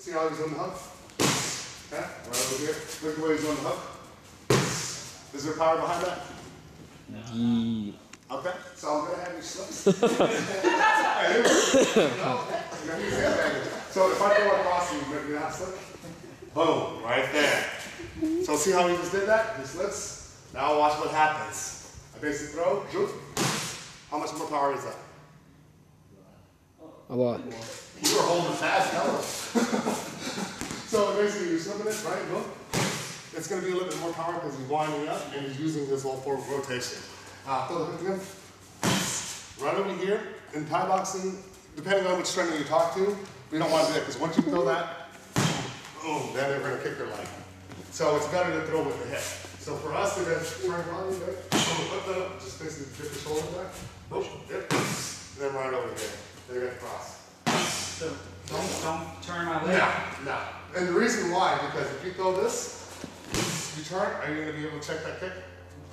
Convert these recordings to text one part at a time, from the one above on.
See how he's on the hook? Okay, right over here. Look at where he's on the hook. Is there power behind that? Yeah. Okay, so I'm gonna have you slip. Hey, here we go. No, you got your sandbag. So if I throw across you, maybe not slip. Boom, right there. So see how he just did that? He slips. Now watch what happens. I basically throw, shoot. How much more power is that? A lot. You were holding fast, hell. Right? Look. It's gonna be a little bit more power because he's winding up and he's using this whole forward rotation. Uh. Right over here, in Thai boxing, depending on which trainer you talk to, we don't want to do that because once you throw that, boom, then they're gonna kick your leg. So it's better to throw with the hip. So for us, we're gonna turn around, right? Just basically dip the shoulder back. Boom, dip, then right over here. They're gonna cross. So don't turn my leg. No, no. And the reason why, because if you throw this, you turn, are you gonna be able to check that kick?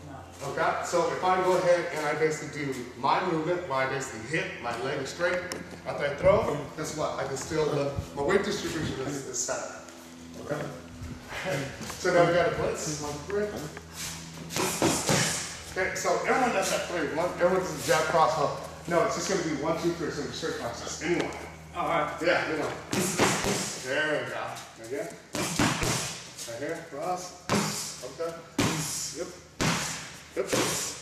No. Okay, so if I go ahead and I basically do my movement, where I basically hit, my leg is straight, after I throw, guess what? I can still, the, my weight distribution is, is set. Okay? So now we got a blitz, one, three. Okay, so everyone does that three. One, everyone does a jab cross hook. No, it's just gonna be one, two, three, so straight process. Anyone. All right. Yeah, anyone. There we go. Again. Right here, cross. Okay. Yep. Yep.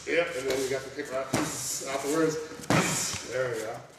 Yep. And then you got the kick right afterwards. There we go.